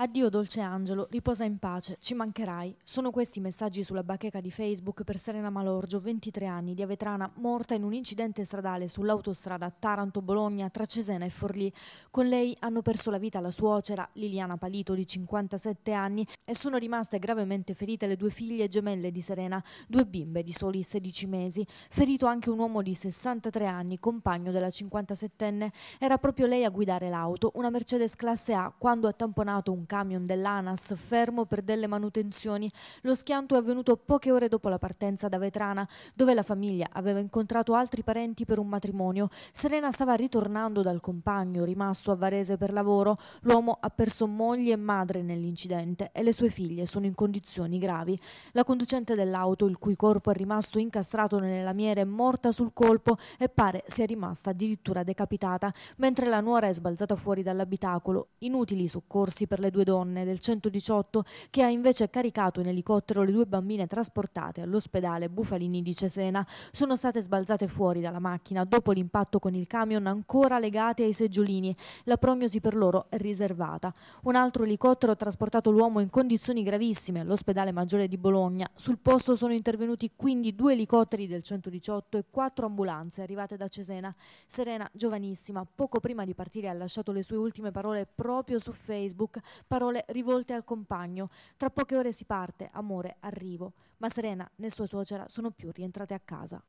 Addio dolce angelo, riposa in pace, ci mancherai. Sono questi i messaggi sulla bacheca di Facebook per Serena Malorgio, 23 anni, di Avetrana, morta in un incidente stradale sull'autostrada Taranto-Bologna tra Cesena e Forlì. Con lei hanno perso la vita la suocera Liliana Palito di 57 anni e sono rimaste gravemente ferite le due figlie gemelle di Serena, due bimbe di soli 16 mesi. Ferito anche un uomo di 63 anni, compagno della 57enne. Era proprio lei a guidare l'auto, una Mercedes classe A, quando ha tamponato un camion dell'ANAS fermo per delle manutenzioni. Lo schianto è avvenuto poche ore dopo la partenza da Vetrana, dove la famiglia aveva incontrato altri parenti per un matrimonio. Serena stava ritornando dal compagno, rimasto a Varese per lavoro. L'uomo ha perso moglie e madre nell'incidente e le sue figlie sono in condizioni gravi. La conducente dell'auto, il cui corpo è rimasto incastrato nelle lamiere, è morta sul colpo e pare sia rimasta addirittura decapitata, mentre la nuora è sbalzata fuori dall'abitacolo. Inutili soccorsi per le due due donne del 118 che ha invece caricato in elicottero le due bambine trasportate all'ospedale Bufalini di Cesena. Sono state sbalzate fuori dalla macchina dopo l'impatto con il camion ancora legate ai seggiolini. La prognosi per loro è riservata. Un altro elicottero ha trasportato l'uomo in condizioni gravissime all'ospedale maggiore di Bologna. Sul posto sono intervenuti quindi due elicotteri del 118 e quattro ambulanze arrivate da Cesena. Serena, giovanissima, poco prima di partire ha lasciato le sue ultime parole proprio su Facebook parole rivolte al compagno. Tra poche ore si parte, amore, arrivo. Ma Serena né sua suocera sono più rientrate a casa.